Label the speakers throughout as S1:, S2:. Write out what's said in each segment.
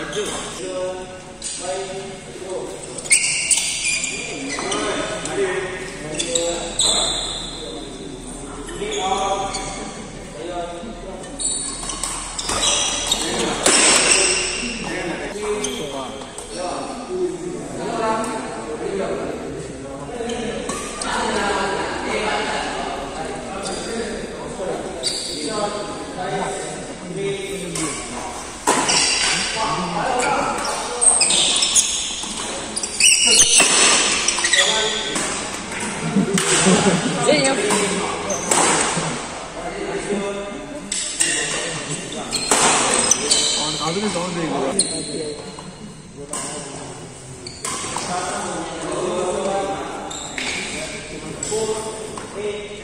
S1: it.
S2: Venham. 아들이 나온데 이거. Thank you.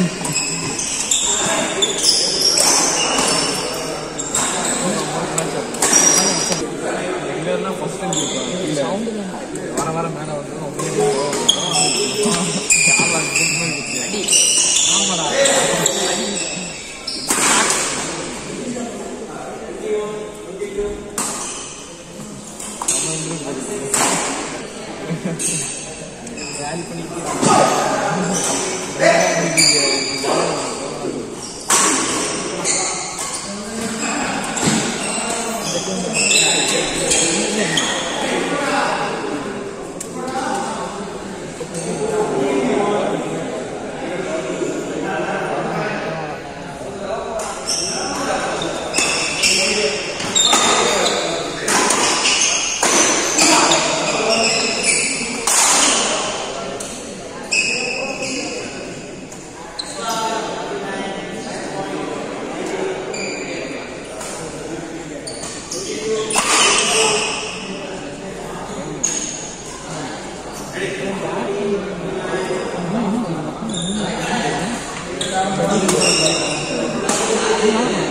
S2: வர வர மேலே வந்து ஆமாடா வேலை பண்ணிட்டு the, the Thank you.